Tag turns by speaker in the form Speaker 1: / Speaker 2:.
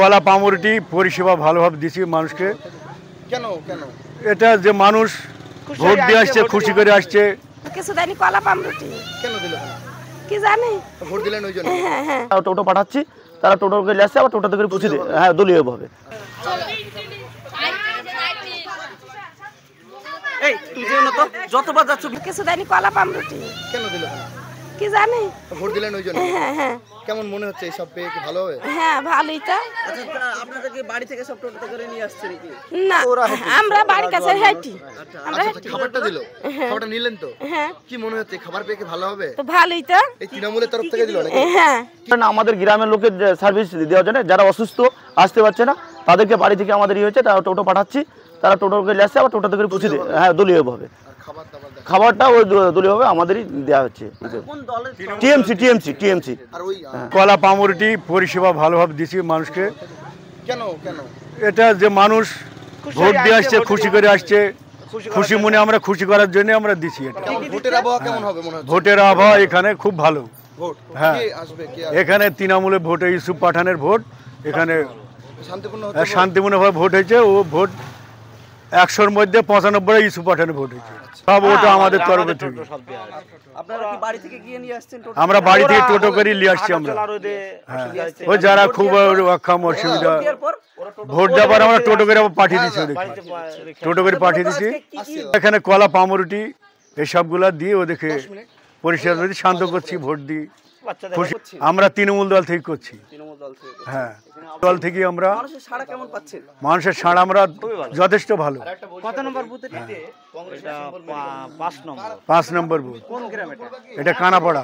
Speaker 1: কলা পামরুটি পরিষেবা ভালোভাবে দিছি মানুষকে।
Speaker 2: কেন কেন?
Speaker 1: এটা যে মানুষ ভোট দিয়ে আসছে খুশি করে আসছে।
Speaker 3: কিছু দেয়নি কলা পামরুটি।
Speaker 2: কেন দিল না?
Speaker 3: কি জানি?
Speaker 2: ভোট দিলেন ওই জন্য?
Speaker 3: হ্যাঁ হ্যাঁ
Speaker 4: আর টোটো পাঠাচ্ছি তারা টোটো করে আসছে আবার টোটোতে করে পৌঁছে দেয় হ্যাঁ দলীয়ভাবে
Speaker 5: এই তুই যেও না তো যতবার যাচ্ছ
Speaker 3: কিছু দেয়নি কলা পামরুটি।
Speaker 2: কেন দিল না?
Speaker 3: কি জানি?
Speaker 2: ভোট দিলেন ওই জন্য
Speaker 3: হ্যাঁ হ্যাঁ।
Speaker 2: কেমন মনে হচ্ছে এইসব পেয়ে কি ভালো হবে?
Speaker 3: হ্যাঁ ভালোই তো।
Speaker 5: আচ্ছা তা আপনাদেরকে বাড়ি থেকে সব টোটোতে করে নিয়ে আসছে নাকি?
Speaker 3: না আমরা বাড়ির কাছে আমরা
Speaker 2: আচ্ছা আচ্ছা, খাবারটা দিল? খাবারটা নিলেন তো?
Speaker 3: হ্যাঁ।
Speaker 2: কি মনে হচ্ছে খাবার পেয়ে কি ভালো হবে?
Speaker 3: তো ভালোই তো।
Speaker 2: এই তৃণমূলের তরফ থেকে দিল নাকি?
Speaker 3: হ্যাঁ।
Speaker 4: আমাদের গ্রামের লোকের সার্ভিস দেওয়ার জন্য যারা অসুস্থ আসতে পারছে না তাদেরকে বাড়ি থেকে আমাদের ইয়ে হয়েছে তারা টোটো পাঠাচ্ছি। তারা টোটো করে আসছে আবার টোটোতে করে পৌঁছে দেয়। হ্যাঁ দলীয়ভাবে
Speaker 2: আর খাবার দাবার দেখ-
Speaker 4: খাবারটা ওই দলীয়ভাবে আমাদেরই দেওয়া হচ্ছে। TMC TMC TMC.
Speaker 2: আর ওই আহ,
Speaker 1: কলা পামরুটি পরিষেবা ভালোভাবে দিছি মানুষকে।
Speaker 2: কেন কেন?
Speaker 1: এটা যে মানুষ ভোট দিয়ে আসছে খুশি করে আসছে। খুশি মনে আমরা খুশি করার জন্য আমরা দিছি এটা।
Speaker 2: ভোটের আবহাওয়া কেমন হবে মনে
Speaker 1: ভোটের আবহাওয়া এখানে খুব ভালো। হ্যাঁ। এখানে তৃণমূলের ভোটে ইউসুফ পাঠানের ভোট এখানে
Speaker 2: শান্তিপূর্ণ
Speaker 1: শান্তিপূর্ণভাবে ভোট হয়েছে ও ভোট একশোর মধ্যে পঁচানব্বই ইস্যু পাঠানো ভোট হয়েছে সব ওটা আমাদের তরফে থেকে।
Speaker 5: আপনারা কি বাড়ি থেকে গিয়ে নিয়ে আসছেন টোটো?
Speaker 1: আমরা বাড়ি থেকে টোটো করে নিয়ে আসছি আমরা। হ্যাঁ। ওই যারা খুব অক্ষম অসুবিধা ভোট দেওয়ার আমরা টোটো করে পাঠিয়ে দিচ্ছি ওদেরকে। টোটো করে পাঠিয়ে দিচ্ছি। এখানে কলা পামরুটি এসবগুলা দিয়ে ওদেরকে পরিষ্কার করে শান্ত করছি ভোট দিই। আমরা তৃণমূল দল থেকে করছি।
Speaker 5: তৃণমূল দল থেকে
Speaker 1: হ্যাঁ। দল থেকে আমরা
Speaker 5: মানুষের সাড়া কেমন পাচ্ছেন?
Speaker 1: মানুষের সাড় আমরা যথেষ্ট ভালো।
Speaker 5: কত নম্বর
Speaker 1: পাঁচ নম্বর। বুথ।
Speaker 5: এটা?
Speaker 1: এটা কানাপাড়া।